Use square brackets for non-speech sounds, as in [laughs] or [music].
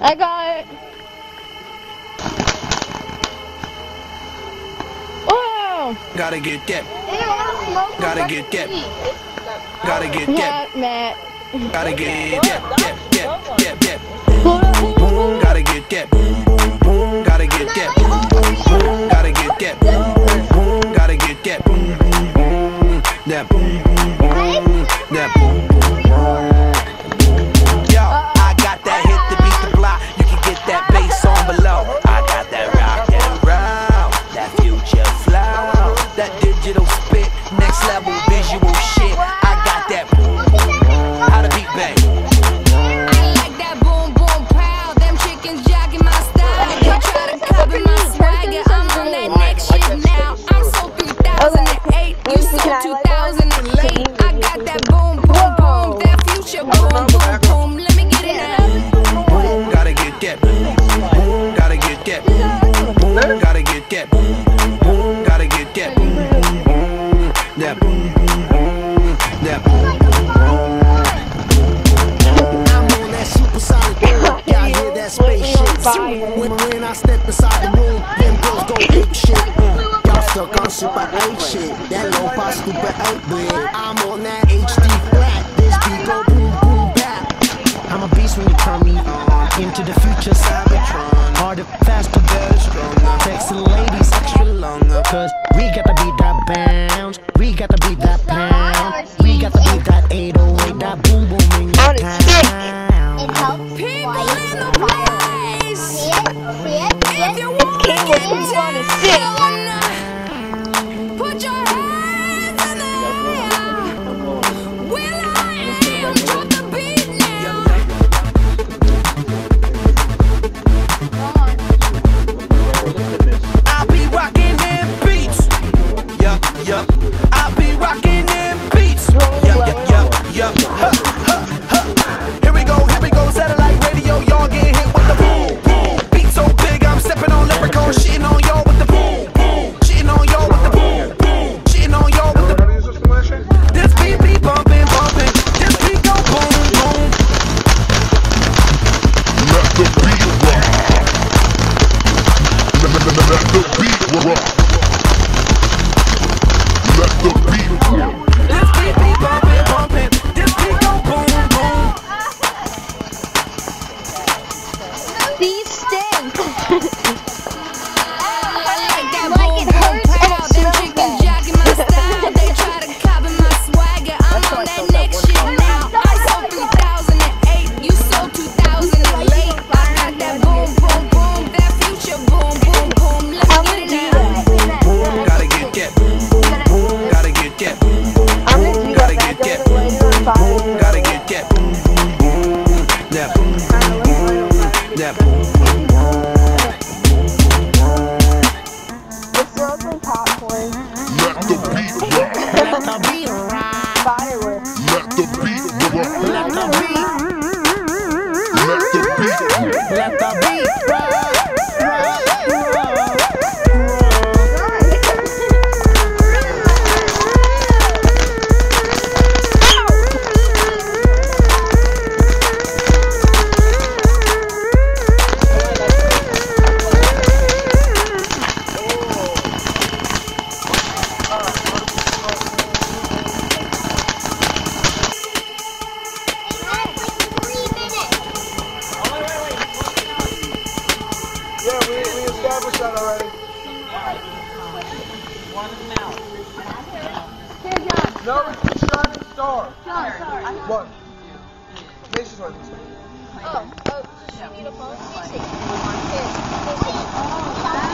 I got it. Oh! Gotta get that. Gotta get that. Gotta get that. Matt, Gotta get that. Boom, boom, gotta get that. Boom, boom, gotta get that. Boom, boom. fire. When, I step inside the room, them girls go ape [laughs] shit. Mm. Y'all stuck on super 8 shit. That low pop super 8 bit. I'm on that HD flat. This beat go boom boom bap. I'm a beast when you turn me on. Into the future, Cybertron. Harder, faster, better, stronger. Sexy ladies, extra longer. Cause we gotta beat that bounce. We gotta beat that pound. want to sit. Black out already? One of them out. Here, John. No, it's John Star. John, sorry. One. This is one. Oh, oh, does she